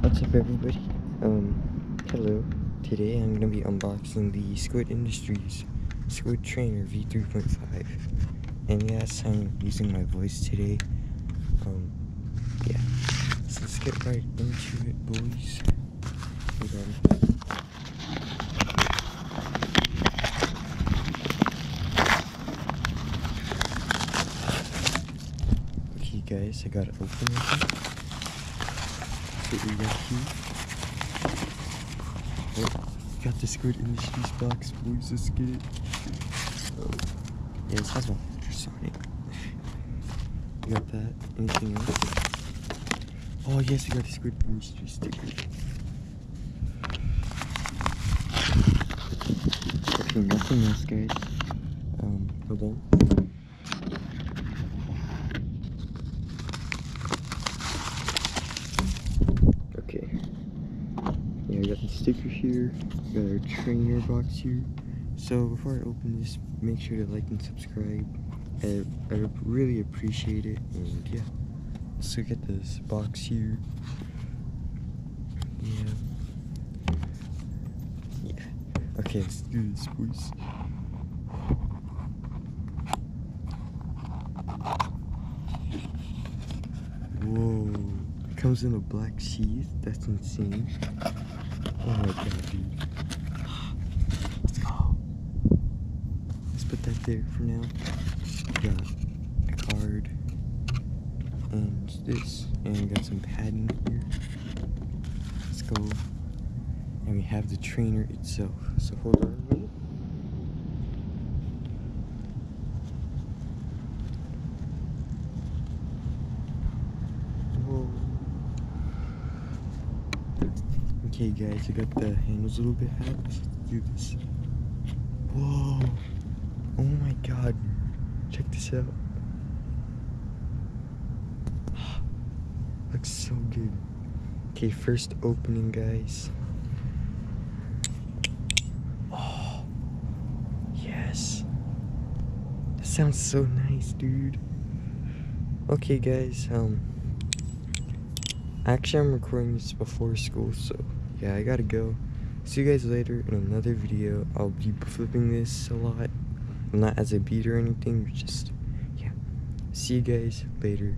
What's up everybody? Um, hello. Today I'm gonna be unboxing the Squid Industries Squid Trainer V3.5. And yes, I'm using my voice today. Um, yeah. So let's get right into it, boys. Okay guys, I gotta open it. What we got here. Oh, got the Squid Industries box, boys. Let's get it. Oh, yeah, this has one ultrasonic. We got that. Anything else? Oh yes, we got the Squid Industries sticker. Okay, nothing else, guys. Um, hold on. Okay. Yeah, I got the sticker here. Got our trainer box here. So before I open this, make sure to like and subscribe. I, I really appreciate it. And yeah. So get this box here. Yeah. Yeah. Okay, let's do this, boys. Whoa. Comes in a black sheath. That's insane. Oh. Let's go. Let's put that there for now. Got a card. And this. And we got some padding here. Let's go. And we have the trainer itself. So hold on a minute. Whoa. Okay, guys, I got the handles a little bit out. Let's do this. Whoa. Oh my god. Check this out. Looks so good. Okay, first opening, guys. Oh. Yes. That sounds so nice, dude. Okay, guys, um. Actually, I'm recording this before school, so yeah, I gotta go. See you guys later in another video. I'll be flipping this a lot. Not as a beat or anything, just, yeah. See you guys later.